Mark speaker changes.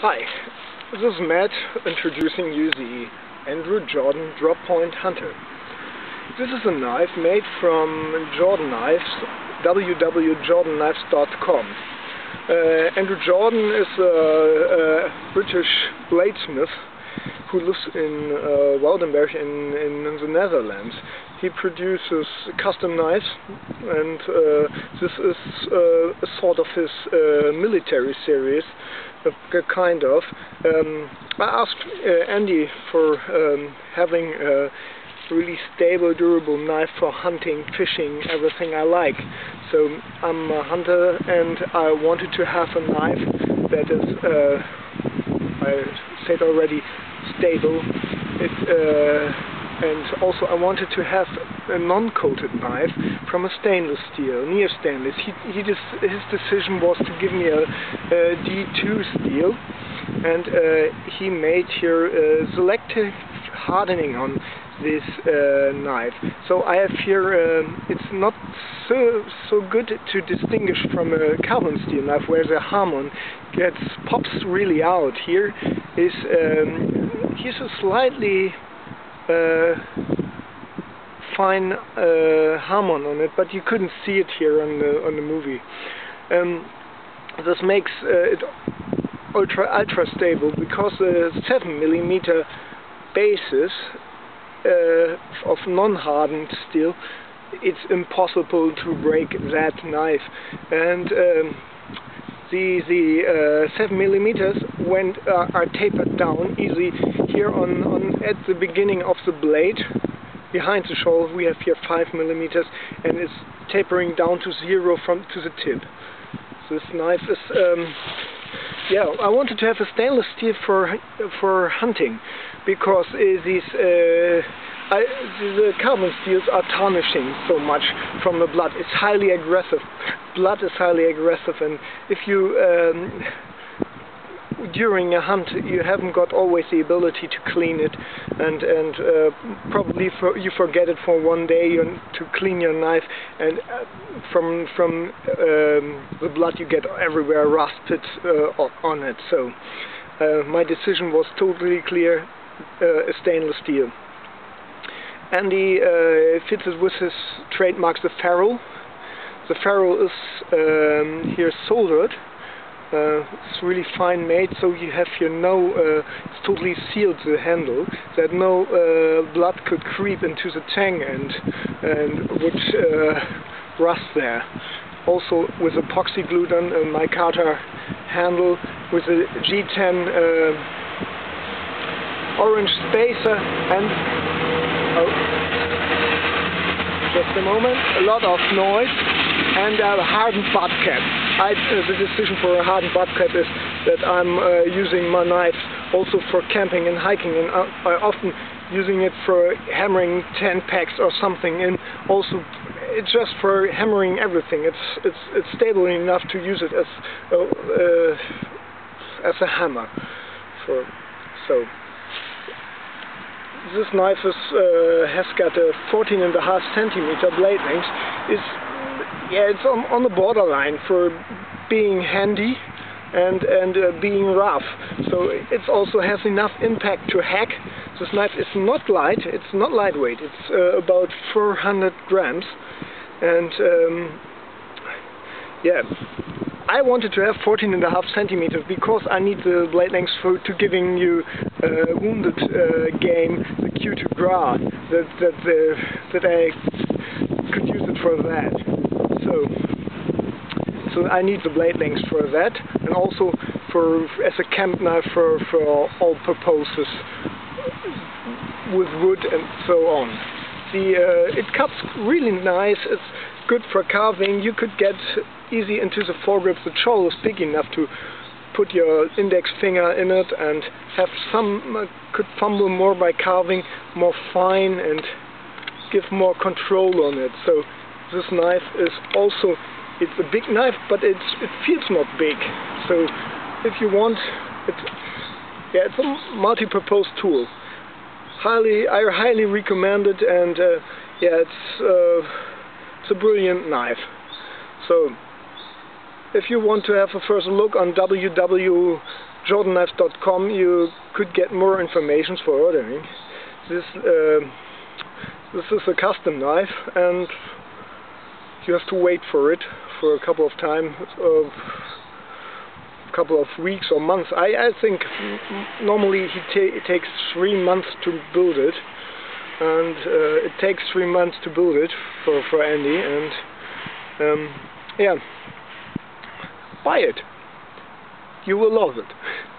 Speaker 1: Hi, this is Matt introducing you the Andrew Jordan Drop Point Hunter. This is a knife made from Jordan Knives, www.jordanknives.com. Uh, Andrew Jordan is a, a, British bladesmith who lives in uh, Woudenberg in, in, in the Netherlands. He produces custom knives and uh, this is uh, a sort of his uh, military series kind of. Um, I asked uh, Andy for um, having a really stable, durable knife for hunting, fishing, everything I like. So I'm a hunter and I wanted to have a knife that is, uh, I said already, stable. Uh, and also I wanted to have a non-coated knife from a stainless steel, near stainless. He, he his decision was to give me a a D2 steel and uh, he made here uh, selective hardening on this uh, knife. So I have here, um, it's not so so good to distinguish from a carbon steel knife where the Hamon gets pops really out. Here is um, here's a slightly fine uh, Hamon on it, but you couldn't see it here on the on the movie. Um, this makes uh, it ultra ultra stable because the 7 millimeter basis uh, of non-hardened steel it's impossible to break that knife and um, the the uh, 7 millimeters went uh, are tapered down easy here on, on at the beginning of the blade behind the shoulder we have here 5 millimeters and it's tapering down to zero from to the tip this knife is, um, yeah, I wanted to have a stainless steel for for hunting because uh, these uh, I, the carbon steels are tarnishing so much from the blood. It's highly aggressive. Blood is highly aggressive, and if you um, during a hunt you haven't got always the ability to clean it. And and uh, probably for, you forget it for one day to clean your knife. And uh, from from um, the blood you get everywhere rusted uh, on it. So uh, my decision was totally clear uh, stainless steel. Andy uh, fits it with his trademarks the ferrule. The ferrule is um, here soldered uh, it's really fine made, so you have here no, uh, it's totally sealed the handle, that no uh, blood could creep into the tang and, and would uh, rust there. Also with epoxy glued on a micarta handle with a G10 uh, orange spacer and oh, just a moment, a lot of noise and a hardened butt cap. I, uh, the decision for a hardened cap is that I'm uh, using my knife also for camping and hiking and uh, I often using it for hammering 10 packs or something and also it's just for hammering everything. It's it's it's stable enough to use it as uh, uh, as a hammer for so. This knife is, uh, has got a 14 and a half centimeter blade length is yeah, it's on, on the borderline for being handy and and uh, being rough. So it also has enough impact to hack. This knife is not light. It's not lightweight. It's uh, about 400 grams, and um, yeah. I wanted to have 14 and a half centimeters because I need the blade length for to giving you uh, wounded uh, game the coup de grâce that that the, that I could use it for that. So, so I need the blade length for that, and also for as a camp knife for for all purposes with wood and so on. The uh, it cuts really nice. It's good for carving. You could get easy into the foregrip. The choil is big enough to put your index finger in it and have some uh, could fumble more by carving more fine and give more control on it. So this knife is also it's a big knife but it's it feels not big. So if you want it yeah it's a multi-purpose tool. Highly I highly recommend it and uh, yeah it's uh, it's a brilliant knife. So if you want to have a first look on www.jordanknives.com you could get more information for ordering. This uh, this is a custom knife and you have to wait for it for a couple of time uh, couple of weeks or months. I, I think normally it takes three months to build it. And uh, it takes three months to build it for, for Andy. And um, yeah. Buy it. You will love it